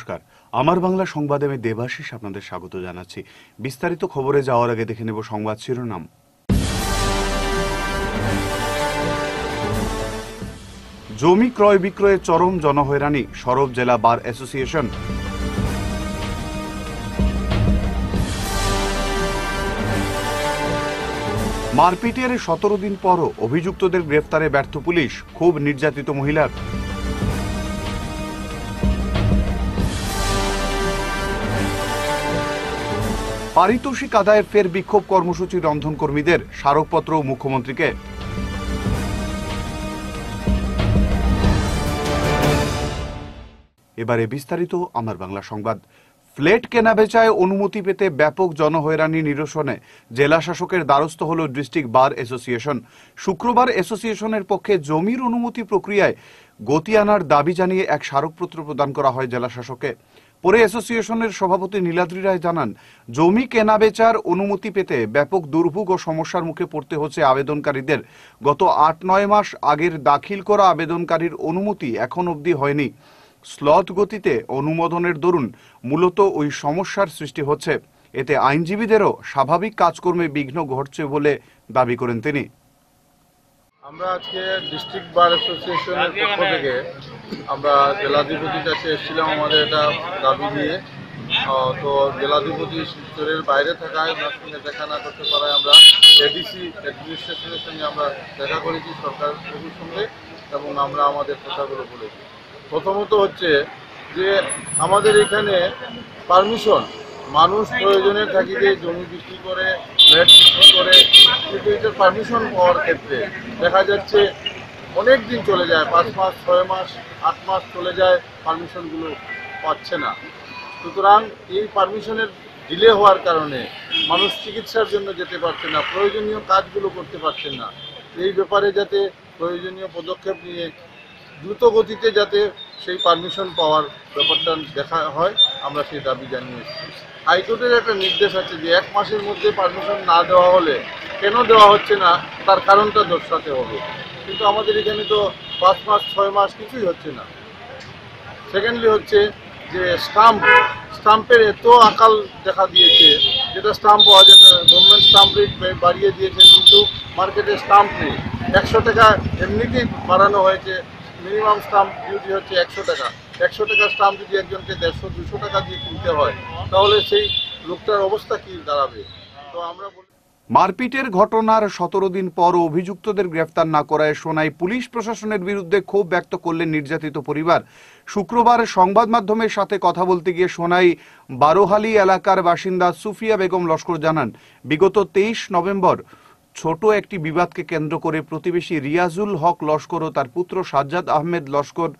নমস্কার। আমার বাংলা সংবাদে আমি দেবাশিস আপনাদের স্বাগত জানাচ্ছি। বিস্তারিত খবরে যাওয়ার আগে দেখে নেব সংবাদ শিরোনাম। জমি ক্রয় বিক্রয়ে চরম জনহয়রানি, সরব জেলা বার অ্যাসোসিয়েশন। মারপিটের সতেরো দিন পরও অভিযুক্তদের গ্রেফতারে ব্যর্থ পুলিশ, খুব নির্যাতিত মহিলার। পারিতোষিক আদায়ের ফের বিক্ষোভ কর্মসূচি রন্ধন কর্মীদের স্মারকপত্র মুখ্যমন্ত্রীকে। এবারে বিস্তারিত আমার বাংলা সংবাদ। ফ্লেট কেনা বেচায় অনুমতি পেতে ব্যাপক জনহয়রানি নিরসনে। জেলা শাসকের দ্বারস্থ হল ডিস্ট্রিক্ট বার অ্যাসোসিয়েশন। শুক্রবার অ্যাসোসিয়েশনের পক্ষে জমির অনুমতি প্রক্রিয়ায় গতি আনার দাবি জানিয়ে এক স্মারকপত্র প্রদান করা হয় জেলা শাসককে পরে অ্যাসোসিয়েশনের সভাপতি নীলাদ্রি রায় জানান, জমি কেনাবেচার অনুমতি পেতে ব্যাপক দুর্ভোগ ও সমস্যার মুখে পড়তে হচ্ছে আবেদনকারীদের। গত আট নয় মাস আগের দাখিল করা আবেদনকারীর অনুমতি এখন অবধি হয়নি। স্লথ গতিতে অনুমোদনের দরুন মূলত ওই সমস্যার সৃষ্টি হচ্ছে। এতে আইনজীবীদেরও স্বাভাবিক কাজকর্মে বিঘ্ন ঘটছে বলে দাবি করেন তিনি। আমরা আজকে ডিস্ট্রিক্ট বার অ্যাসোসিয়েশনের পক্ষ থেকে আমরা জেলাধিপতির কাছে এসেছিলাম আমাদের এটা দাবি নিয়ে তো জেলাধিপতি শিলচরের বাইরে থাকায়, ওনার সঙ্গে দেখা না করতে পারায় আমরা এডিসি অ্যাডমিনিস্ট্রেশনের সঙ্গে আমরা দেখা করেছি সরকার প্রভুর সঙ্গে এবং আমরা আমাদের কথাগুলো বলেছি। প্রথমত হচ্ছে যে আমাদের এখানে পারমিশন মানুষ প্রয়োজনের থাকিতে জমি বিক্রি করে পারমিশন পাওয়ার ক্ষেত্রে দেখা যাচ্ছে অনেক দিন চলে যায়, পাঁচ মাস, ছয় মাস, আট মাস চলে যায়, পারমিশনগুলো পাচ্ছে না। সুতরাং এই পারমিশনের ডিলে হওয়ার কারণে মানুষ চিকিৎসার জন্য যেতে পারছে না, প্রয়োজনীয় কাজগুলো করতে পারছেন না। এই ব্যাপারে যাতে প্রয়োজনীয় পদক্ষেপ নিয়ে দ্রুত গতিতে যাতে সেই পারমিশন পাওয়ার ব্যাপারটা দেখা হয়, আমরা সেই দাবি জানিয়ে এসেছি। হাইকোর্টের একটা নির্দেশ আছে যে এক মাসের মধ্যে পারমিশন না দেওয়া হলে কেন দেওয়া হচ্ছে না, তার কারণটা দর্শাতে হবে। কিন্তু আমাদের এখানে তো পাঁচ মাস, ছয় মাস কিছুই হচ্ছে না। সেকেন্ডলি হচ্ছে যে স্টাম্প স্টাম্পের এত আকাল দেখা দিয়েছে, যেটা স্টাম্প পাওয়া যায় গভর্নমেন্ট স্টাম্প রেট বাড়িয়ে দিয়েছে, কিন্তু মার্কেটে স্টাম্প নেই। একশো টাকা এমনিতেই বাড়ানো হয়েছে। মিনিমাম স্টাম্প ডিউটি হচ্ছে একশো টাকা। একশো টাকা স্টাম্প যদি একজনকে দেড়শো, দুশো টাকা দিয়ে কিনতে হয়, তাহলে সেই লোকটার অবস্থা কী দাঁড়াবে? তো আমরা মারপিটের ঘটনার সতেরো দিন পর অভিযুক্তদের গ্রেফতার না করায় সোনাই পুলিশ প্রশাসনের বিরুদ্ধে ক্ষোভ ব্যক্ত করলেন নির্যাতিত পরিবার। শুক্রবার সংবাদ মাধ্যমের সাথে কথা বলতে গিয়ে সোনাই বারোহালি এলাকার বাসিন্দা সুফিয়া বেগম লস্কর জানান, বিগত তেইশ নভেম্বর ছোট একটি বিবাদকে কেন্দ্র করে প্রতিবেশী রিয়াজুল হক লস্কর ও তার পুত্র সাজ্জাদ আহমেদ লস্কর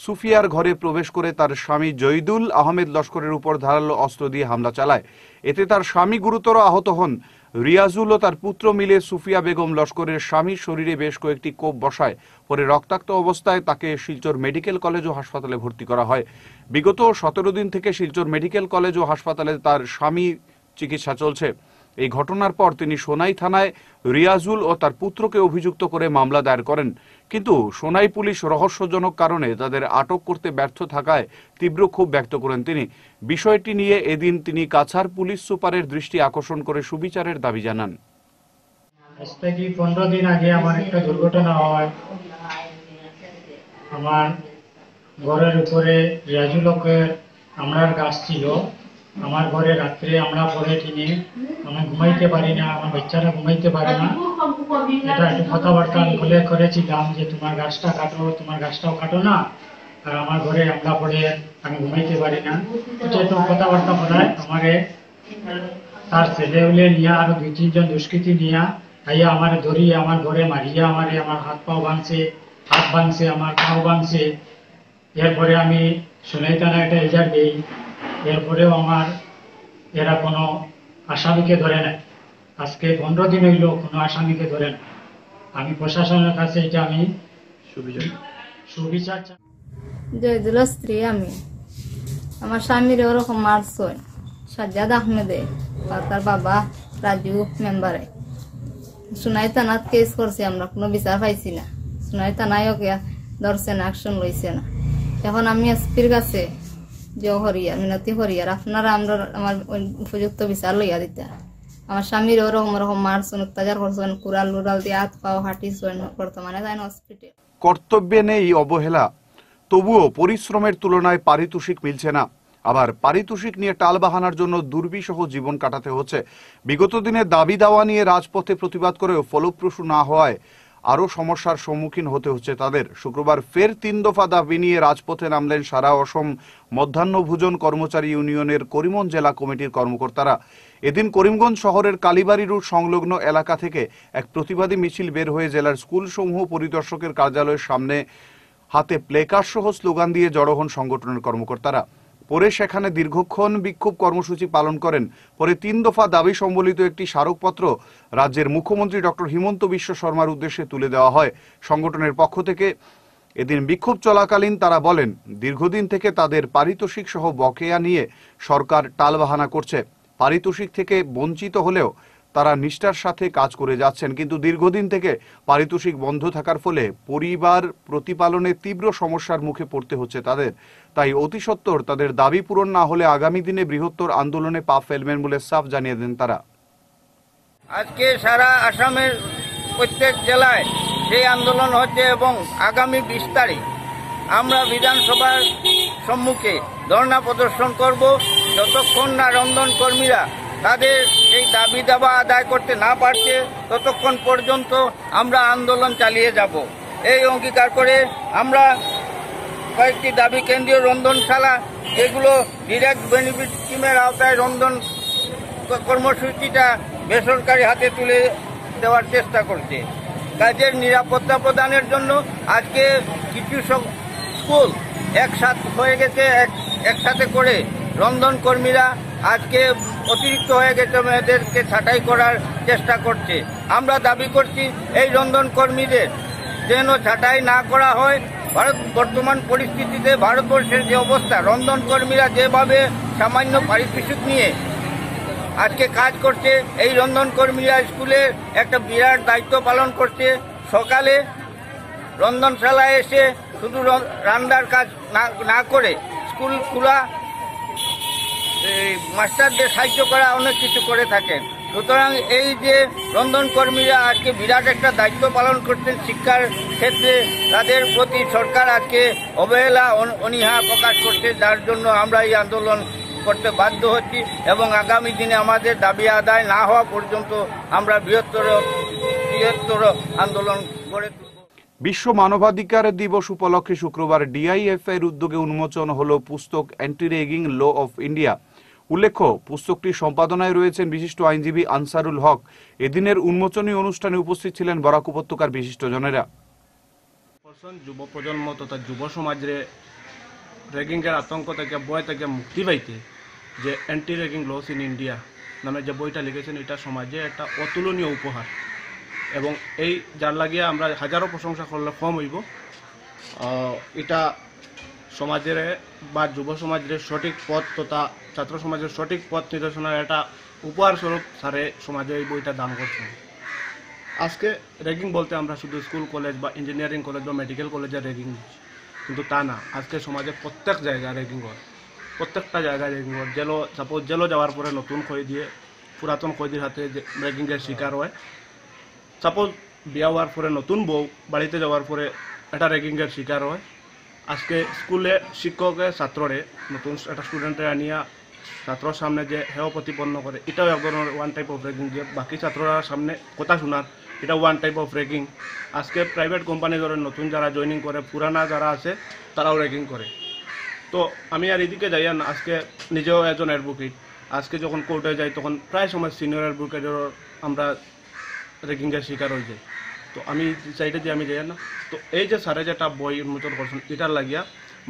সুফিয়ার ঘরে প্রবেশ করে তার স্বামী জৈদুল আহমেদ লস্করের উপর ধারালো অস্ত্র দিয়ে হামলা চালায়। এতে তার স্বামী গুরুতর আহত হন। রিয়াজুল ও তার পুত্র মিলে সুফিয়া বেগম লস্করের স্বামীর শরীরে বেশ কয়েকটি কোপ বসায়। পরে রক্তাক্ত অবস্থায় তাকে শিলচর মেডিকেল কলেজ ও হাসপাতালে ভর্তি করা হয়। বিগত সতেরো দিন থেকে শিলচর মেডিকেল কলেজ ও হাসপাতালে তার স্বামী চিকিৎসা চলছে। এই ঘটনার পর তিনি সোনাই থানায় রিয়াজুল ও তার পুত্রকে অভিযুক্ত করে মামলা দায়ের করেন। কিন্তু সোনাই পুলিশ রহস্যজনক কারণে তাদের আটক করতে ব্যর্থ থাকায় তীব্র ক্ষোভ ব্যক্ত করেন তিনি। বিষয়টি নিয়ে এদিন তিনি কাছাড় পুলিশ সুপারের দৃষ্টি আকর্ষণ করে সুবিচারের দাবি জানান। আজ থেকে পনেরো দিন আগে আমার একটা দুর্ঘটনা হয়। আমার ঘরের উপরে রিয়াজুলকের আমরার গাছ ছিল। আমার ঘরে রাত্রে আমরা পরে কিনে আমি ঘুমাইতে পারি না, আমার বাচ্চারা ঘুমাইতে পারে না। এটা একটু কথাবার্তা বলে করেছিলাম যে তোমার গাছটা কাটো, তোমার গাছটাও কাটো না। আর আমার ঘরে আমরা পড়ে আমি ঘুমাইতে পারি না। এটা একটু কথাবার্তা বলায় আমারে। তার ছেলে উলে নিয়ে আরও দুই, তিনজন দুষ্কৃতি নিয়ে আইয়া আমার ধরিয়ে আমার ঘরে মারিয়া আমারে, আমার হাত পাও ভাঙছে, হাত ভাঙছে, আমার পাও ভাঙছে। এরপরে আমি সোনাই থানা একটা এজার দিই। এরপরেও আমার এরা কোনো আসামিকে ধরে না আজকে পনেরো দিন হইল কোনো আসামিকে ধরে না আমি প্রশাসনের কাছে এটা আমি সুবিচার। চাই জয়দুলের স্ত্রী আমি। আমার স্বামীর ওরকম মারছই। সাজ্জাদ আহমেদে আর তার বাবা রাজু মেম্বারে। সোনাই থানাত কেস করছি আমরা কোনো বিচার পাইছি না। সোনাই থানায় ওকে ধরছে না অ্যাকশন লইছে না। এখন আমি এসপির কাছে যে হরিয়ার মিনতি হরিয়ার। আপনারা আমরা আমার উপযুক্ত বিচার লইয়া দিতে। আমার স্বামীর ওরকম ওরকম মারছেন অত্যাচার করছেন কুড়াল লুড়াল দিয়ে হাত পাও হাঁটিছেন বর্তমানে যাই হসপিটাল কর্তব্যে নেই অবহেলা। তবুও পরিশ্রমের তুলনায় পারিতোষিক মিলছে না। আবার পারিতোষিক নিয়ে টাল বাহানার জন্য দুর্বিষহ জীবন কাটাতে হচ্ছে। বিগত দিনে দাবি দাওয়া নিয়ে রাজপথে প্রতিবাদ করেও ফলপ্রসূ না হওয়ায় আরও সমস্যার সম্মুখীন হতে হচ্ছে তাদের। শুক্রবার ফের তিন দফা দাবি নিয়ে রাজপথে নামলেন সারা অসম মধ্যাহ্নভোজন কর্মচারী ইউনিয়নের করিমগঞ্জ জেলা কমিটির কর্মকর্তারা। এদিন করিমগঞ্জ শহরের কালীবাড়ি রোড সংলগ্ন এলাকা থেকে এক প্রতিবাদী মিছিল বের হয়ে জেলার স্কুলসমূহ পরিদর্শকের কার্যালয়ের সামনে হাতে প্লেকার সহ স্লোগান দিয়ে জড়ো হন সংগঠনের কর্মকর্তারা। পরে সেখানে দীর্ঘক্ষণ বিক্ষোভ কর্মসূচি পালন করেন। পরে তিন দফা দাবি সম্বলিত একটি স্মারকপত্র রাজ্যের মুখ্যমন্ত্রী ডক্টর হিমন্ত বিশ্ব শর্মার উদ্দেশ্যে তুলে দেওয়া হয়। সংগঠনের পক্ষ থেকে এদিন বিক্ষোভ চলাকালীন তারা বলেন, দীর্ঘদিন থেকে তাদের পারিতোষিক সহ বকেয়া নিয়ে সরকার টালবাহানা করছে। পারিতোষিক থেকে বঞ্চিত হলেও তারা নিষ্ঠার সাথে কাজ করে যাচ্ছেন। কিন্তু দীর্ঘদিন থেকে পারিতোষিক বন্ধ থাকার ফলে পরিবার প্রতিপালনে তীব্র সমস্যার মুখে পড়তে হচ্ছে তাদের। তাই অতি সত্বর তাদের দাবি পূরণ না হলে আগামী দিনে বৃহত্তর আন্দোলনে পা ফেলবেন বলে সাফ জানিয়ে দেন তারা। আজকে সারা আসামের প্রত্যেক জেলায় সেই আন্দোলন হচ্ছে এবং আগামী বিশ তারিখ আমরা বিধানসভার সম্মুখে ধর্ণা প্রদর্শন করব। যতক্ষণ না রন্ধন কর্মীরা তাদের সেই দাবি দাবা আদায় করতে না পারছে, ততক্ষণ পর্যন্ত আমরা আন্দোলন চালিয়ে যাব। এই অঙ্গীকার করে আমরা কয়েকটি দাবি কেন্দ্রীয় রন্ধনশালা যেগুলো ডিরেক্ট বেনিফিট স্কিমের আওতায় রন্ধন কর্মসূচিটা বেসরকারি হাতে তুলে দেওয়ার চেষ্টা করছে। কাজের নিরাপত্তা প্রদানের জন্য আজকে কিছু স্কুল একসাথ হয়ে গেছে, এক- একসাথে করে রন্ধন কর্মীরা আজকে অতিরিক্ত হয়ে গেছে মেয়েদেরকে ছাঁটাই করার চেষ্টা করছে। আমরা দাবি করছি, এই রন্ধন কর্মীদের যেন ছাঁটাই না করা হয়। ভারত, বর্তমান পরিস্থিতিতে ভারতবর্ষের যে অবস্থা, রন্ধন কর্মীরা যেভাবে সামান্য পারিতোষিক নিয়ে আজকে কাজ করছে, এই রন্ধন কর্মীরা স্কুলে একটা বিরাট দায়িত্ব পালন করছে। সকালে রন্ধনশালায় এসে শুধু রান্নার কাজ না করে স্কুল খোলা মাস্টারদের সাহায্য করা অনেক কিছু করে থাকেন। সুতরাং এই যে রন্ধন কর্মীরা আজকে বিরাট একটা দায়িত্ব পালন করছেন শিক্ষার ক্ষেত্রে, তাদের প্রতি সরকার আজকে অবহেলা অনীহা প্রকাশ করছে, যার জন্য আমরা এই আন্দোলন করতে বাধ্য হচ্ছি এবং আগামী দিনে আমাদের দাবি আদায় না হওয়া পর্যন্ত আমরা বৃহত্তর বৃহত্তর আন্দোলন গড়ে বিশ্ব মানবাধিকার দিবস উপলক্ষে শুক্রবার ডিআইএফ এর উদ্যোগে উন্মোচন হলো পুস্তক anti ragging law of India. উল্লেখ্য, পুস্তকটি সম্পাদনায় রয়েছেন বিশিষ্ট আইনজীবী আনসারুল হক। এদিনের উন্মোচনী অনুষ্ঠানে উপস্থিত ছিলেন বরাক উপত্যকার বিশিষ্টজনেরা যুব প্রজন্ম তথা যুব সমাজরে র্যাগিংয়ের আতঙ্ক থেকে বয় থেকে মুক্তি পাইতে যে anti ragging laws in India নামে যে বইটা লিখেছেন, এটা সমাজে একটা অতুলনীয় উপহার। এবং এই, যার লাগিয়ে আমরা হাজারো প্রশংসা করলে কম হইব। এটা সমাজের বা যুব সমাজের সঠিক পথ তথা ছাত্র সমাজের সঠিক পথ নির্দেশনার একটা উপহার স্বরূপ স্যারে সমাজে এই বইটা দান করছেন। আজকে র্যাগিং বলতে আমরা শুধু স্কুল, কলেজ বা ইঞ্জিনিয়ারিং কলেজ বা মেডিকেল কলেজে র্যাগিং কিন্তু তা না, আজকে সমাজে প্রত্যেক জায়গায় র্যাগিং হয়। প্রত্যেকটা জায়গায় র্যাগিং হয়। জেলো সাপোজ জেলো যাওয়ার পরে নতুন কই দিয়ে, পুরাতন কয়েদির হাতে র্যাগিংয়ের শিকার হয়। সাপোজ বিয়া হওয়ার পরে নতুন বউ, বাড়িতে যাওয়ার পরে একটা র্যাগিংয়ের শিকার হয়। আজকে স্কুলে শিক্ষকে, ছাত্ররে নতুন একটা স্টুডেন্টে আনিয়া ছাত্রর সামনে যে হেয় প্রতিপন্ন করে, এটাও এক ধরনের ওয়ান টাইপ অফ র্যাগিং যে বাকি ছাত্ররা সামনে কথা শোনার, এটা ওয়ান টাইপ অফ র্যাগিং আজকে প্রাইভেট কোম্পানি ধরে নতুন যারা জয়েনিং করে, পুরানা যারা আছে, তারাও রেগিং করে। তো আমি আর এদিকে যাই না, আজকে নিজেও একজন অ্যাডভোকেট আজকে যখন কোর্টে যাই, তখন প্রায় সময় সিনিয়র অ্যাডভোকেটের আমরা র্যাগিংয়ের শিকার হয়ে যাই। তো আমি চাইটা যে আমি যাই না। তো এই যে স্যারে যেটা বই উন্মোচন করছেন, এটার লাগিয়া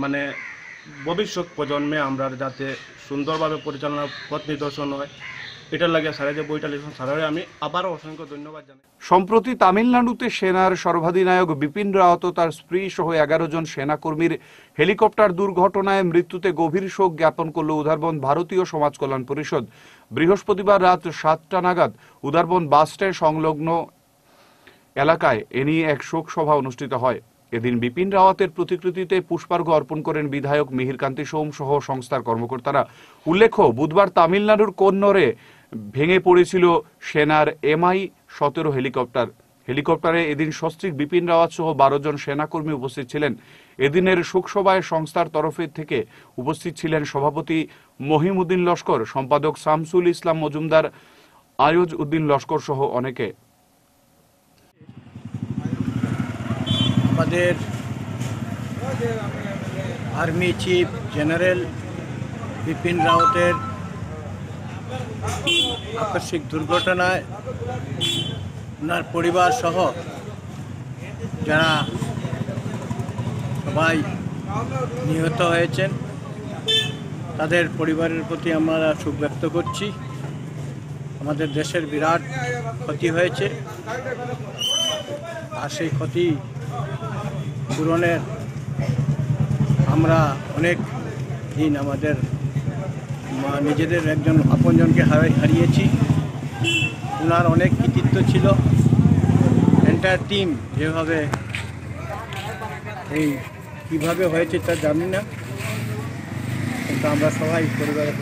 মানে ভবিষ্যৎ প্রজন্মে আমরা যাতে সুন্দরভাবে পরিচালনা, পথ নিদর্শন হয়, এটার লাগিয়া স্যারে যে বইটা লিখছেন স্যারের আমি আবারও অসংখ্য ধন্যবাদ জানাই। সম্প্রতি তামিলনাড়ুতে সেনার সর্বাধিনায়ক বিপিন রাওয়াত তার স্ত্রী সহ এগারো জন সেনাকর্মীর হেলিকপ্টার দুর্ঘটনায় মৃত্যুতে গভীর শোক জ্ঞাপন করল উদারবন ভারতীয় সমাজ কল্যাণ পরিষদ। বৃহস্পতিবার রাত সাতটা নাগাদ উদারবন বাসস্ট্যান্ড সংলগ্ন এলাকায় এ নিয়ে এক শোক সভা অনুষ্ঠিত হয়। এদিন বিপিন রাওয়াতের প্রতিকৃতিতে পুষ্পার্ঘ অর্পণ করেন বিধায়ক মিহিরকান্তি সোম সহ সংস্থার কর্মকর্তারা। উল্লেখ্য, বুধবার তামিলনাড়ুর কন্নরে ভেঙে পড়েছিল সেনার এমআই সতেরো হেলিকপ্টার। হেলিকপ্টারে এদিন সস্ত্রীক বিপিন রাওয়াত সহ বারো জন সেনাকর্মী উপস্থিত ছিলেন। এদিনের শোকসভায় সংস্থার তরফে থেকে উপস্থিত ছিলেন সভাপতি মহিমউদ্দিন লস্কর, সম্পাদক শামসুল ইসলাম মজুমদার, আয়োজ উদ্দিন লস্কর সহ অনেকে। আমাদের আর্মি চিফ জেনারেল বিপিন রাওয়াতের আকস্মিক দুর্ঘটনায় ওনার পরিবার সহ যারা সবাই নিহত হয়েছেন, তাদের পরিবারের প্রতি আমরা সুখ ব্যক্ত করছি। আমাদের দেশের বিরাট ক্ষতি হয়েছে। আর সেই ক্ষতি পূরণের আমরা অনেক দিন আমাদের নিজেদের একজন আপনজনকে হারা- হারিয়েছি। ওনার অনেক কৃতিত্ব ছিল। এন্টায়ার টিম যেভাবে এই কীভাবে হয়েছে তা জানি না। কিন্তু আমরা সবাই পরিবারের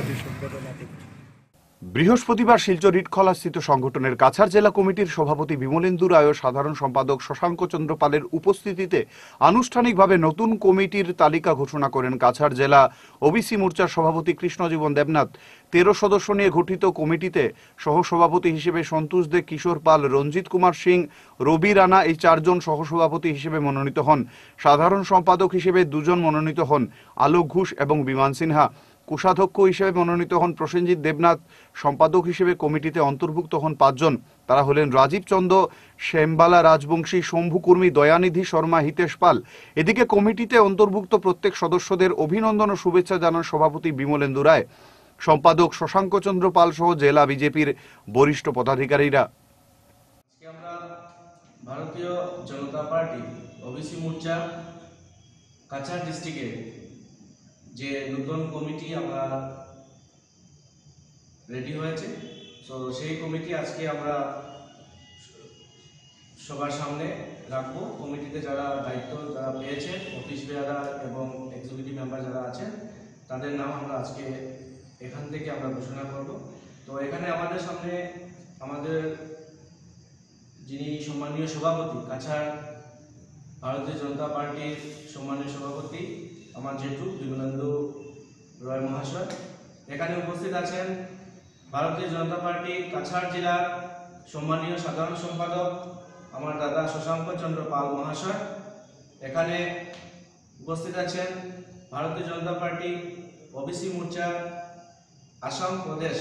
বৃহস্পতিবার শিলচর ইটখলা স্থিত সংগঠনের কাছাড় জেলা কমিটির সভাপতি বিমলেন্দু রায় ও সাধারণ সম্পাদক শশাঙ্ক চন্দ্র পালের উপস্থিতিতে আনুষ্ঠানিকভাবে নতুন কমিটির তালিকা ঘোষণা করেন কাছাড় জেলা ওবিসি মোর্চার সভাপতি কৃষ্ণজীবন দেবনাথ। তেরো সদস্য নিয়ে গঠিত কমিটিতে সহসভাপতি হিসেবে সন্তোষ দে, কিশোর পাল, রঞ্জিত কুমার সিং, রবি রানা এই চারজন সহসভাপতি হিসেবে মনোনীত হন। সাধারণ সম্পাদক হিসেবে দুজন মনোনীত হন আলোক ঘোষ এবং বিমান সিনহা। কোষাধ্যক্ষ হিসেবে মনোনীত হন প্রসেনজিৎ দেবনাথ, সম্পাদক হিসেবে কমিটিতে অন্তর্ভুক্ত হন পাঁচজন। তারা হলেন রাজীব চন্দ শ্যামবালা রাজবংশী শম্ভু কর্মী দয়ানিধি শর্মা, হিতেশ পাল। এদিকে কমিটিতে অন্তর্ভুক্ত প্রত্যেক সদস্যদের অভিনন্দন ও শুভেচ্ছা জানান সভাপতি বিমলেন্দু রায়। সম্পাদক শশাঙ্ক চন্দ্র পাল সহ জেলা বিজেপির বরিষ্ঠ পদাধিকারীরা। ভারতীয় জনতা পার্টি, ওবিসি মোর্চা, কাছাড় ডিস্ট্রিক্টে যে নতুন কমিটি আমরা রেডি হয়েছে। তো সেই কমিটি আজকে আমরা সবার সামনে রাখব। কমিটিতে যারা দায়িত্ব যারা পেয়েছে অফিস বেয়ারা এবং এক্সিকিউটিভ মেম্বার যারা আছেন, তাদের নাম আমরা আজকে এখান থেকে আমরা ঘোষণা করব। তো, এখানে আমাদের সামনে আমাদের যিনি সম্মানীয় সভাপতি, কাছাড় ভারতীয় জনতা পার্টির সম্মানীয় সভাপতি আমার জেঠু বিমলেন্দু রয় মহাশয়। এখানে উপস্থিত আছেন ভারতীয় জনতা পার্টি কাছাড় জেলার সম্মানীয় সাধারণ সম্পাদক আমার দাদা শশাঙ্ক চন্দ্র পাল মহাশয়। এখানে উপস্থিত আছেন ভারতীয় জনতা পার্টি ওবিসি মোর্চার Assam Pradesh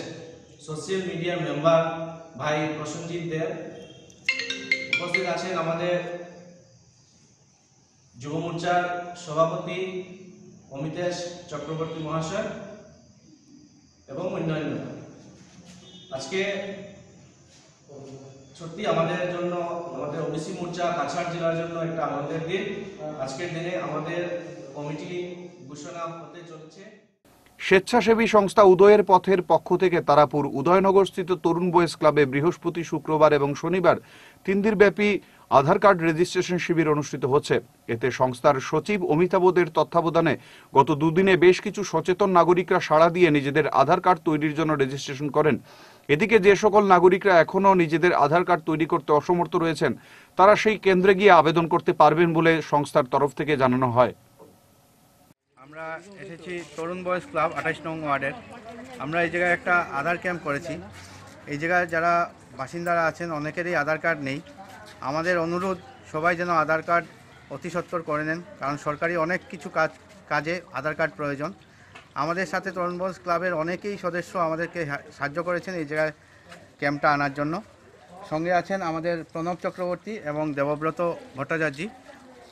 social media member ভাই প্রসেনজিৎ দেব উপস্থিত আছেন আমাদের যুব মোর্চার সভাপতি অমিতেশ চক্রবর্তী মহাশয় এবং অন্যান্য। আজকে সত্যি আমাদের জন্য, আমাদের ওবিসি মোর্চা কাছাড় জেলার জন্য একটা আনন্দের দিন। আজকের দিনে আমাদের কমিটি ঘোষণা হতে চলছে। স্বেচ্ছাসেবী সংস্থা উদয়ের পথের পক্ষ থেকে তারাপুর উদয়নগরস্থিত তরুণ বয়েজ ক্লাবে বৃহস্পতি শুক্রবার এবং শনিবার তিন দিনব্যাপী আধার কার্ড রেজিস্ট্রেশন শিবির অনুষ্ঠিত হচ্ছে। এতে সংস্থার সচিব অমিতাভদের তত্ত্বাবধানে গত দুদিনে বেশ কিছু সচেতন নাগরিকরা সাড়া দিয়ে নিজেদের আধার কার্ড তৈরির জন্য রেজিস্ট্রেশন করেন। এদিকে যে সকল নাগরিকরা এখনও নিজেদের আধার কার্ড তৈরি করতে অসমর্থ রয়েছেন, তারা সেই কেন্দ্রে গিয়ে আবেদন করতে পারবেন বলে সংস্থার তরফ থেকে জানানো হয়। আমরা এসেছি তরুণ বয়স ক্লাব আঠাশ নং ওয়ার্ডের। আমরা এই জায়গায় একটা আধার ক্যাম্প করেছি। এই জায়গায় যারা বাসিন্দারা আছেন, অনেকেরই আধার কার্ড নেই। আমাদের অনুরোধ, সবাই যেন আধার কার্ড অতি করে নেন, কারণ সরকারি অনেক কিছু কাজ, কাজে আধার কার্ড প্রয়োজন। আমাদের সাথে তরুণ বয়স ক্লাবের অনেকেই সদস্য আমাদেরকে সাহায্য করেছেন এই জায়গায় ক্যাম্পটা আনার জন্য। সঙ্গে আছেন আমাদের প্রণব চক্রবর্তী এবং দেবব্রত ভট্টাচার্য।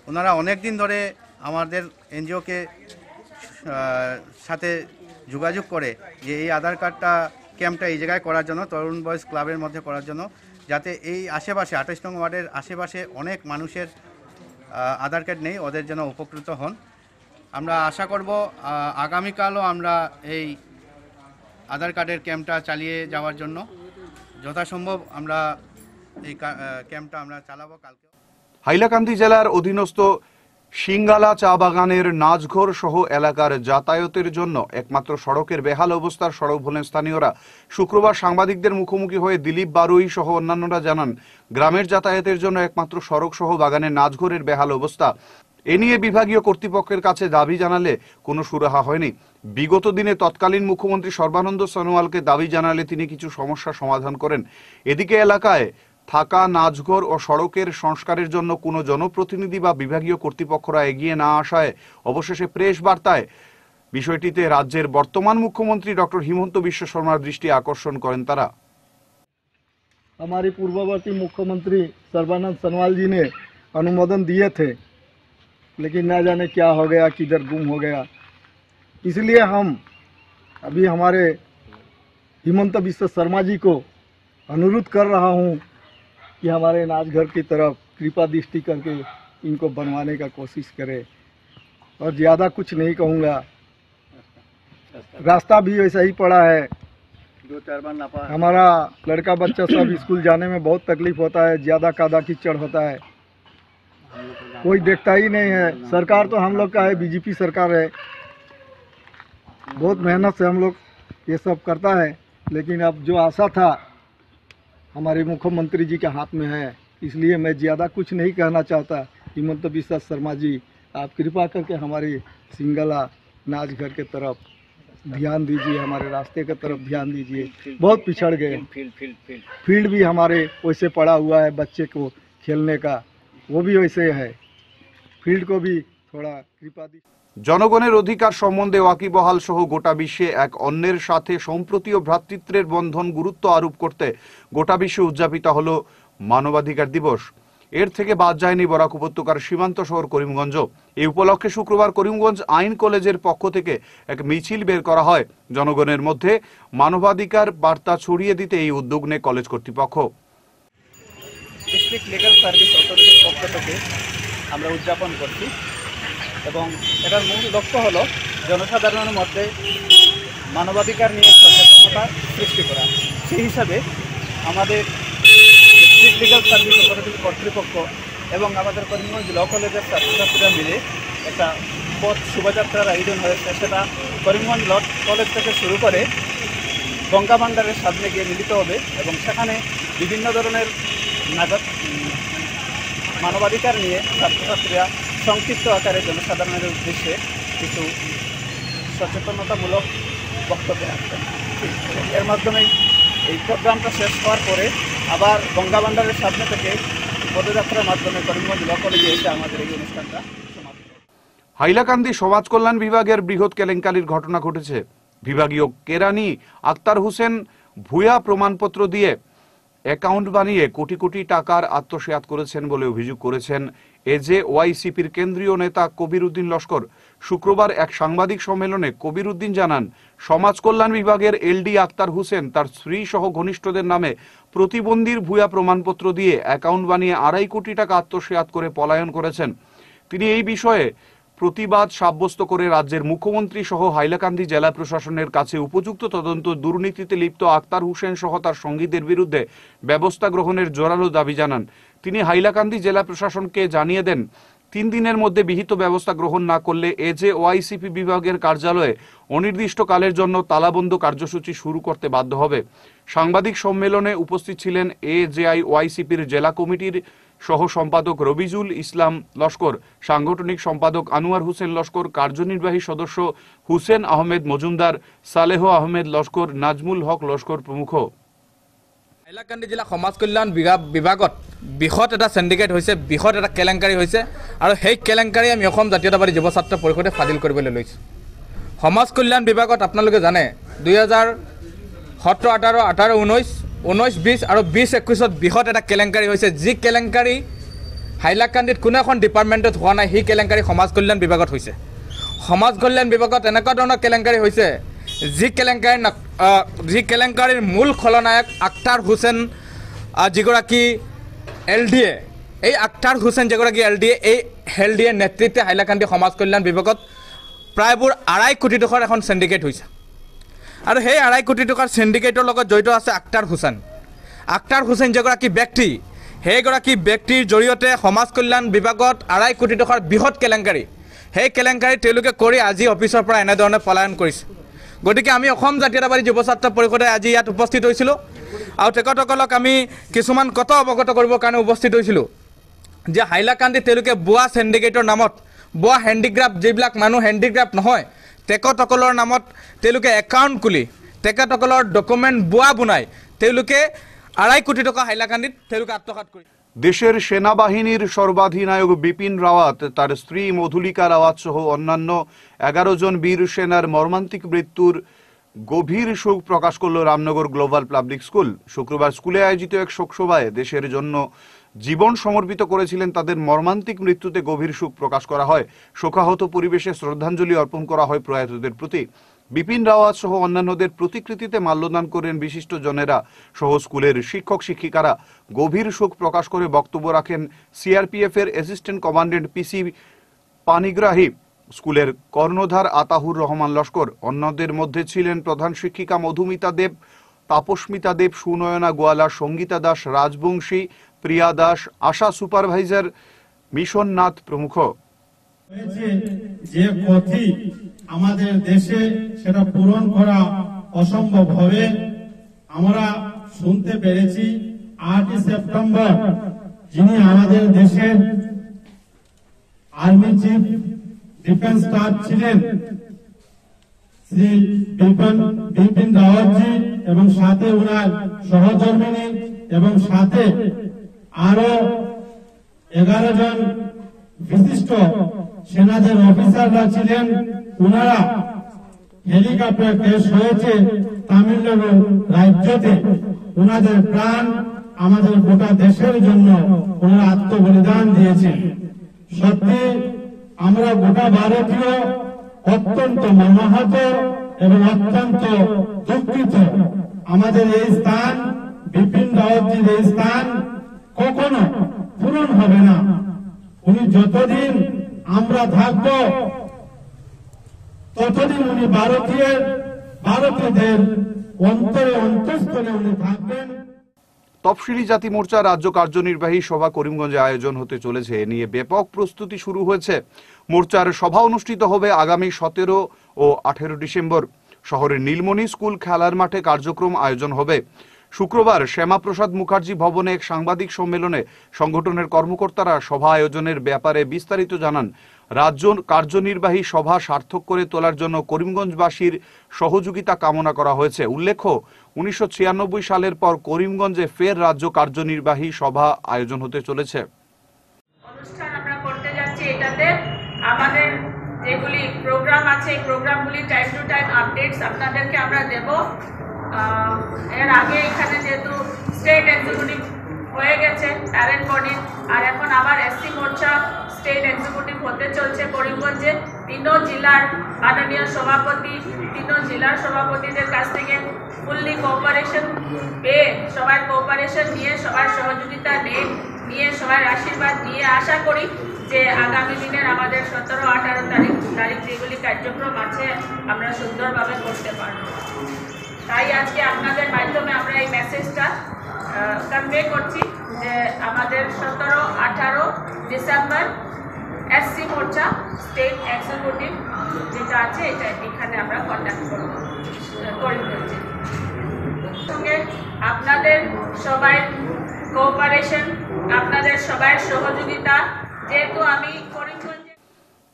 ওনারা অনেক দিন ধরে আমাদের এনজিওকে সাথে যোগাযোগ করে যে এই আধার কার্ডটা, ক্যাম্পটা এই জায়গায় করার জন্য, তরুণ বয়স ক্লাবের মধ্যে করার জন্য যাতে এই আশেপাশে, আঠাশ নং ওয়ার্ডের আশেপাশে অনেক মানুষের আধার কার্ড নেই, ওদের যেন উপকৃত হন। আমরা আশা করব আগামীকালও আমরা এই আধার কার্ডের ক্যাম্পটা চালিয়ে যাওয়ার জন্য। যথাসম্ভব আমরা এই ক্যাম্পটা আমরা চালাবো কালকে হাইলাকান্দি জেলার অধীনস্থ সিঙ্গালা চা বাগানের নাচঘর সহ এলাকার যাতায়াতের জন্য একমাত্র সড়কের বেহাল অবস্থার সড়ক হলেন স্থানীয়রা শুক্রবার সাংবাদিকদের মুখোমুখি হয়ে দিলীপ বারুই সহ অন্যান্যরা জানান, গ্রামের যাতায়াতের জন্য একমাত্র সড়ক সহ বাগানের নাচঘরের বেহাল অবস্থা। এ নিয়ে বিভাগীয় কর্তৃপক্ষের কাছে দাবি জানালে কোনো সুরাহা হয়নি। বিগত দিনে তৎকালীন মুখ্যমন্ত্রী সর্বানন্দ সোনোয়ালকে দাবি জানালে তিনি কিছু সমস্যা সমাধান করেন। এদিকে এলাকায় থাকা নাচঘর ও সড়কের সংস্কারের জন্য কোনো জনপ্রতিনিধি বা বিভাগীয় কর্তৃপক্ষরা এগিয়ে না আসায় অবশেষে প্রেস বার্তায় বিষয়টিতে রাজ্যের বর্তমান মুখ্যমন্ত্রী ডক্টর হিমন্ত বিশ্ব শর্মার দৃষ্টি আকর্ষণ করেন তারা हमारे पूर्ववर्ती मुख्यमंत्री सर्बानंद सोनोवाल जी ने अनुमोदन दिए थे लेकिन ना जाने क्या हो गया किधर गुम हो गया इसलिए हम अभी हमारे हिमंत विश्व शर्मा जी को अनुरोध कर रहा हूँ कि हमारे नाचघर की तरफ़ कृपा दृष्टि करके इनको बनवाने का कोशिश करें। और ज़्यादा कुछ नहीं कहूँगा। रास्ता भी वैसा ही पड़ा है। दो चार बार नापा हमारा लड़का बच्चा सब स्कूल जाने में बहुत तकलीफ़ होता है ज़्यादा कादा कीचड़ होता है। कोई देखता ही नहीं है। सरकार तो हम लोग का है बीजेपी सरकार है। बहुत मेहनत से हम लोग ये सब करता है। लेकिन अब जो आशा था हमारे मुख्यमंत्री जी के हाथ में है इसलिए मैं ज़्यादा कुछ नहीं कहना चाहता। हिमंत विश्वा शर्मा जी आप कृपा करके हमारे सिंगला नाच घर के तरफ़ ध्यान दीजिए हमारे रास्ते की तरफ़ ध्यान दीजिए। बहुत पिछड़ गए। फ़ील्ड फ़ील्ड फ़ील्ड फ़ील्ड भी हमारे वैसे पड़ा हुआ है बच्चे को खेलने का वो भी वैसे है। फ़ील्ड को भी জনগণের অধিকার সম্বন্ধে ওয়াকিবহাল সহ গোটা বিশ্বে এক অন্যের সাথে সম্প্রতি ও ভ্রাতৃত্বের বন্ধন গুরুত্ব আরোপ করতে গোটা বিশ্বে উদযাপিত হল মানবাধিকার দিবস। এর থেকে বাদ যায়নি বরাক উপত্যকার সীমান্ত শহর করিমগঞ্জ। এই উপলক্ষে শুক্রবার করিমগঞ্জ আইন কলেজের পক্ষ থেকে এক মিছিল বের করা হয়। জনগণের মধ্যে মানবাধিকার বার্তা ছড়িয়ে দিতে এই উদ্যোগ নেয় কলেজ কর্তৃপক্ষ। ডিস্ট্রিক্ট লিগাল সার্ভিস অথরিটির পক্ষ থেকে আমরা উদযাপন করছি। এবং এটার মূল লক্ষ্য হলো জনসাধারণের মধ্যে মানবাধিকার নিয়ে সচেতনতা সৃষ্টি করা। সেই হিসাবে আমাদের ডিস্ট্রিক্ট লিগাল সার্ভিস অথরিটির কর্তৃপক্ষ এবং আমাদের করিমগঞ্জ ল কলেজের ছাত্রছাত্রীরা মিলে একটা পথ শোভাযাত্রার আয়োজন হয়েছে। সেটা করিমগঞ্জ ল কলেজ থেকে শুরু করে গঙ্গা ভান্ডারের সামনে গিয়ে মিলিত হবে এবং সেখানে বিভিন্ন ধরনের মানবাধিকার নিয়ে ছাত্রছাত্রীরা সংক্ষিপ্ত আকারে জনসাধারণের উদ্দেশ্যে কিছু সচেতনতামূলক বক্তব্য রাখবেন। এর মাধ্যমে এই প্রোগ্রামটা শেষ হওয়ার পরে আবার গঙ্গা ভান্ডারের সামনে থেকে পদযাত্রার মাধ্যমে করিমগঞ্জ ল কলেজে এসে আমাদের এই অনুষ্ঠানটা হাইলাকান্দি সমাজ কল্যাণ বিভাগের বৃহৎ কেলেঙ্কারির ঘটনা ঘটেছে। বিভাগীয় কেরানি আক্তার হোসেন ভুয়া প্রমাণপত্র দিয়ে অ্যাকাউন্ট বানিয়ে কোটি কোটি টাকার আত্মসাৎ করেছেন বলে অভিযোগ করেছেন এজে ওয়াইসিপির কেন্দ্রীয় নেতা কবির উদ্দিন লস্কর শুক্রবার এক সাংবাদিক সম্মেলনে কবির উদ্দিন জানান সমাজ কল্যাণ বিভাগের এলডি আক্তার হোসেন তার স্ত্রী সহ ঘনিষ্ঠদের নামে প্রতিবন্ধীর ভুয়া প্রমাণপত্র দিয়ে অ্যাকাউন্ট বানিয়ে আড়াই কোটি টাকা আত্মসাত করে পলায়ন করেছেন। তিনি এই বিষয়ে প্রতিবাদ সাব্যস্ত করে রাজ্যের মুখ্যমন্ত্রী সহ হাইলাকান্দি জেলা প্রশাসনের কাছে উপযুক্ত তদন্ত দুর্নীতিতে লিপ্ত আক্তার হোসেন সহ তার সঙ্গীদের বিরুদ্ধে ব্যবস্থা গ্রহণের জোরালো দাবি জানান। তিনি হাইলাকান্দি জেলা প্রশাসনকে জানিয়ে দেন, তিন দিনের মধ্যে বিহিত ব্যবস্থা গ্রহণ না করলে এজে ওয়াইসিপি বিভাগের কার্যালয়ে অনির্দিষ্টকালের জন্য তালাবন্ধ কার্যসূচি শুরু করতে বাধ্য হবে। সাংবাদিক সম্মেলনে উপস্থিত ছিলেন এজেআই ওয়াইসিপির জেলা কমিটির সহ সম্পাদক রবিজুল ইসলাম লস্কর, সাংগঠনিক সম্পাদক আনোয়ার হোসেন লস্কর, কার্যনির্বাহী সদস্য হুসেন আহমেদ মজুমদার, সালেহ আহমেদ লস্কর, নাজমুল হক লস্কর প্রমুখ। হাইলাকান্দি জিলা সমাজ কল্যাণ বিভাগ বিভাগত বৃহৎ এটা চেণ্ডিকেট হৈছে, বৃহৎ এটা কেলেংকাৰী হৈছে আৰু সেই কেলেংকাৰী আমি অসম জাতীয়তাবাদী যুৱ ছাত্ৰ পৰিষদে ফাদিল কৰিবলৈ লৈছোঁ। সমাজ কল্যাণ বিভাগত আপোনালোকে জানে দুহেজাৰ সোতৰ, আঠাৰ আঠাৰ ঊনৈছ ঊনৈছ বিছ আৰু বিছ একৈছত বৃহৎ এটা কেলেংকাৰী হৈছে যি কেলেংকাৰী হাইলাকান্দিত কোনো এখন ডিপাৰ্টমেণ্টত হোৱা নাই সেই কেলেংকাৰী সমাজ কল্যাণ বিভাগত হৈছে। সমাজ কল্যাণ বিভাগত এনেকুৱা ধৰণৰ কেলেংকাৰী হৈছে যি আহ, যি কেলেংকাৰীৰ মূল খলনায়ক হোসেন আহ, যিগৰাকী এল ডি এ এই আক্তাৰ হোসেন যিগৰাকী এল ডি এ এই এল ডি এ নেতৃত্বে হাইলাকান্দি সমাজ কল্যাণ বিভাগত প্ৰায়বোৰ আঢ়ৈ কোটি টকাৰ এখন চেণ্ডিকেট হৈছে। আৰু সেই আঢ়ৈ কোটি টকাৰ চেণ্ডিকেটৰ লগত জড়িত আছে আক্তাৰ হোসেন। আক্তাৰ হোসেন যিগৰাকী ব্যক্তি সেইগৰাকী ব্যক্তিৰ জৰিয়তে সমাজ কল্যাণ বিভাগত আঢ়ৈ কোটি টকাৰ বৃহৎ কেলেংকাৰী। সেই কেলেংকাৰী তেওঁলোকে কৰি আজি অফিচৰ পৰা এনেধৰণে পলায়ন কৰিছে। গতিকে আমি অসম জাতীয়তাবাদী যুৱ ছাত্ৰ পৰিষদে আজি ইয়াত উপস্থিত হৈছিলোঁ। আৰু তেখেতসকলক আমি কিছুমান কথা অৱগত কৰিবৰ কাৰণে উপস্থিত হৈছিলোঁ। যে হাইলাকান্দি তেওঁলোকে বোৱা চেণ্ডিকেটৰ নামত বোৱা হেণ্ডিক্ৰাফ্ট যিবিলাক মানুহ হেণ্ডিক্ৰাফ্ট নহয় তেখেতসকলৰ নামত তেওঁলোকে একাউণ্ট খুলি, তেখেতসকলৰ ডকুমেণ্ট বোৱা বনাই, তেওঁলোকে আঢ়ৈ কোটি টকা হাইলাকান্দিত তেওঁলোকে আত্মসাত কৰি দেশের সেনাবাহিনীর সর্বাধিনায়ক বিপিন রাওয়াত, তার স্ত্রী মধুলিকা রাওয়াত সহ অন্যান্য এগারো জন বীর সেনার মর্মান্তিক মৃত্যুর গভীর শোক প্রকাশ করল রামনগর গ্লোবাল পাবলিক স্কুল। শুক্রবার স্কুলে আয়োজিত এক শোকসভায় দেশের জন্য জীবন সমর্পিত করেছিলেন তাদের মর্মান্তিক মৃত্যুতে গভীর শোক প্রকাশ করা হয়। শোকাহত পরিবেশে শ্রদ্ধাঞ্জলি অর্পণ করা হয় প্রয়াতদের প্রতি। বিপিন রাওয়াত সহ অন্যান্যদের প্রতিকৃতিতে মাল্যদান করেন বিশিষ্ট জনেরা সহ স্কুলের শিক্ষক শিক্ষিকারা। গভীর শোক প্রকাশ করে বক্তব্য রাখেন সিআরপিএফ এর অ্যাসিস্ট্যান্ট কমান্ডেন্ট পিসি পানিগ্রাহী, স্কুলের কর্ণধার আতাহুর রহমান লস্কর। অন্যদের মধ্যে ছিলেন প্রধান শিক্ষিকা মধুমিতা দেব, তাপস্মিতা দেব, সুনয়না গোয়ালা, সঙ্গীতা দাস, রাজবংশী প্রিয়া দাস আশা সুপারভাইজার মিশন নাথ প্রমুখ। যে ক্ষতি আমাদের দেশে সেটা পূরণ করা অসম্ভব হবে, আমরা শুনতে পেরেছি আটই সেপ্টেম্বর যিনি আমাদের দেশের আর্মি চিফ ডিফেন্স স্টাফ ছিলেন, শ্রী বিপিন বিপিন রাওয়াতজি এবং সাথে ওনার সহধর্মিনী এবং সাথে আরও এগারো জন বিশিষ্ট সেনাদের অফিসাররা ছিলেন। ওনারা হেলিকপ্টার কেস হয়েছে তামিলনাড়ু রাজ্যতে। ওনাদের প্রাণ আমাদের গোটা দেশের জন্য ওনারা আত্মবলিদান দিয়েছেন সত্যি, আমরা গোটা ভারতীয় অত্যন্ত মর্মাহত এবং অত্যন্ত দুঃখিত। আমাদের এই স্থান, বিপিন রাওয়াতজির এই স্থান কখনো পূরণ হবে না। উনি যতদিন আমরা থাকব, ততদিন উনি ভারতীয় ভারতীয়দের অন্তরে অন্তঃস্থলে উনি থাকবেন। তফসিলি জাতি মোর্চা রাজ্য কার্যনির্বাহী সভা করিমগঞ্জে আয়োজন হতে চলেছে। এ নিয়ে ব্যাপক প্রস্তুতি শুরু হয়েছে। মোর্চার সভা অনুষ্ঠিত হবে আগামী সতেরো ও আঠেরো ডিসেম্বর। শহরের নীলমণি স্কুল খেলার মাঠে কার্যক্রম আয়োজন হবে। শুক্রবার শ্যামাপ্রসাদ মুখার্জি ভবনে এক সাংবাদিক সম্মেলনে সংগঠনের কর্মকর্তারা সভা আয়োজনের ব্যাপারে বিস্তারিত জানান। রাজ্য কার্যনির্বাহী সভা সার্থক করে তোলার জন্য করিমগঞ্জবাসীর সহযোগিতা কামনা করা হয়েছে। উল্লেখ্য, উনিশশো সালের পর করিমগঞ্জে ফের রাজ্য কার্যনির্বাহী সভা আয়োজন হতে চলেছে। আমাদের যেগুলি প্রোগ্রাম আছে, এই প্রোগ্রামগুলি টাইম টু টাইম আপডেটস আপনাদেরকে আমরা দেব। এর আগে এখানে যেহেতু স্টেট এক্সিকিউটিভ হয়ে গেছে প্যারেন্ট বডি আর এখন আবার এসসি মোর্চা স্টেট এক্সিকিউটিভ হতে চলছে করিমগঞ্জে। তিনও জেলার মাননীয় সভাপতি তিনও জেলার সভাপতিদের কাছ থেকে ফুললি কোঅপারেশন পেয়ে, সবার কোঅপারেশন নিয়ে, সবার সহযোগিতা নিয়ে নিয়ে, সবার আশীর্বাদ নিয়ে আশা করি যে আগামী দিনের আমাদের সতেরো, আঠারো তারিখ তারিখ যেগুলি কার্যক্রম আছে, আমরা সুন্দরভাবে করতে পারব। তাই আজকে আপনাদের মাধ্যমে আমরা এই মেসেজটা কনভে করছি যে আমাদের সতেরো, আঠারো December SC Morcha state executive যেটা আছে, এটা এখানে আমরা কন্ডাক্ট করব সঙ্গে আপনাদের সবাই কোঅপারেশন আপনাদের সবাই সহযোগিতা, যেহেতু আমি করিমগঞ্জে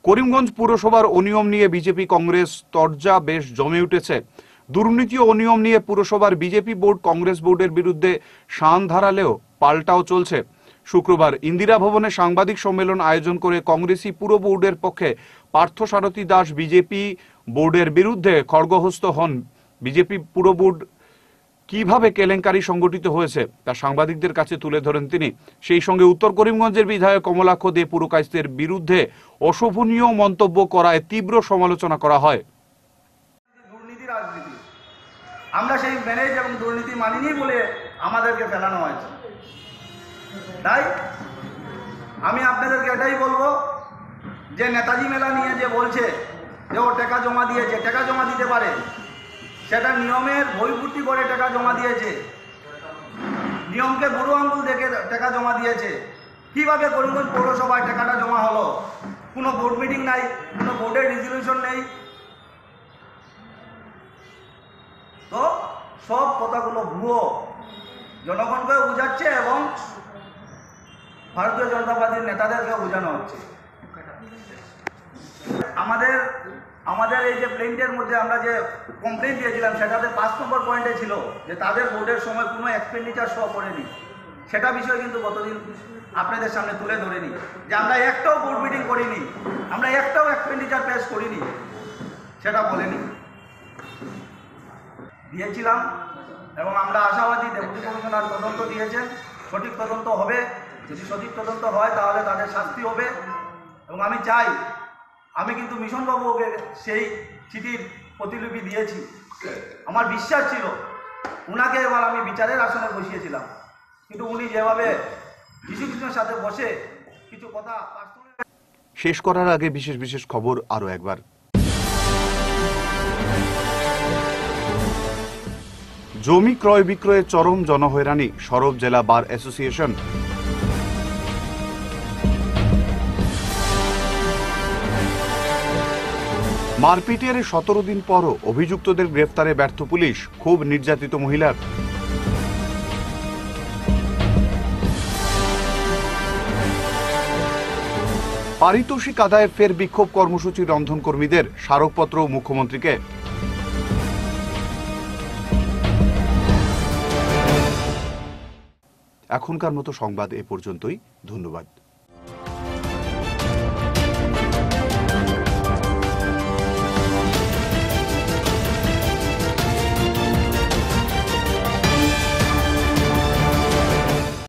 করিমগঞ্জ পুরসভার অনিয়ম নিয়ে বিজেপি কংগ্রেস তরজা বেশ জমে উঠেছে। দুর্নীতি ও অনিয়ম নিয়ে পুরসভার বিজেপি বোর্ড, কংগ্রেস বোর্ডের বিরুদ্ধে শান ধারালেও পাল্টাও চলছে। শুক্রবার ইন্দিরা ভবনে সাংবাদিক সম্মেলন আয়োজন করে কংগ্রেসি পুর বোর্ডের পক্ষে পার্থসারথী দাস বিজেপি বোর্ডের বিরুদ্ধে খড়গহস্ত হন। বিজেপি পুর বোর্ড কীভাবে কেলেঙ্কারি সংগঠিত হয়েছে তা সাংবাদিকদের কাছে তুলে ধরেন তিনি। সেই সঙ্গে উত্তর করিমগঞ্জের বিধায়ক কমলাক্ষ দে পুরকাইস্তের বিরুদ্ধে অশোভনীয় মন্তব্য করায় তীব্র সমালোচনা করা হয় দুর্নীতি রাজনীতি আমরা সেই ম্যানেজ এবং দুর্নীতি মানিনি বলে আমাদেরকে ফেলানো হয়েছে। তাই আমি আপনাদেরকে এটাই বলব যে নেতাজি মেলা নিয়ে যে বলছে যে ও টাকা জমা দিয়েছে, টাকা জমা দিতে পারে। সেটা নিয়মের বইভর্তি করে টাকা জমা দিয়েছে। নিয়মকে বুড়ো আঙ্গুল দেখে টাকা জমা দিয়েছে। কীভাবে করিমগঞ্জ পৌরসভায় টাকাটা জমা হলো? কোনো বোর্ড মিটিং নাই, কোনো বোর্ডের রেজলিউশন নেই। তো সব কথাগুলো ভুয়ো। জনগণকেও বোঝাচ্ছে এবং ভারতীয় জনতা পার্টির নেতাদেরকেও বোঝানো হচ্ছে। আমাদের আমাদের এই যে প্লেনটের মধ্যে আমরা যে কমপ্লেন দিয়েছিলাম, সেটাতে পাঁচ নম্বর পয়েন্টে ছিল যে তাদের ভোটের সময় কোনো এক্সপেন্ডিচার শো করেনি। সেটা বিষয় কিন্তু গতদিন আপনাদের সামনে তুলে ধরেনি। যে আমরা একটাও বোর্ড মিটিং করিনি, আমরা একটাও এক্সপেন্ডিচার পেশ করিনি, সেটা বলেনি। দিয়েছিলাম এবং আমরা আশাবাদী ডেপুটি কমিশনার তদন্ত দিয়েছেন। সঠিক তদন্ত হবে। যদি সঠিক তদন্ত হয়, তাহলে তাদের শাস্তি হবে। এবং আমি চাই, আমি কিন্তু মিশন বাবুকে সেই চিঠির প্রতিলিপি দিয়েছি। আমার বিশ্বাস ছিল, উনাকে এবার আমি বিচারের আসনে বসিয়েছিলাম। কিন্তু উনি যেভাবে কিছুর সাথে বসে কিছু কথা শেষ করার আগে বিশেষ বিশেষ খবর আরও একবার। জমি ক্রয় বিক্রয়ে চরম জনহয়রানি, সরব জেলা বার অ্যাসোসিয়েশন। মারপিটের সতেরো দিন পরও অভিযুক্তদের গ্রেফতারে ব্যর্থ পুলিশ, খুব নির্যাতিত মহিলার। পারিতোষিক আদায়ের ফের বিক্ষোভ কর্মসূচি রন্ধন কর্মীদের স্মারকপত্র মুখ্যমন্ত্রীকে। এখনকার মতো সংবাদ এ পর্যন্তই ধন্যবাদ।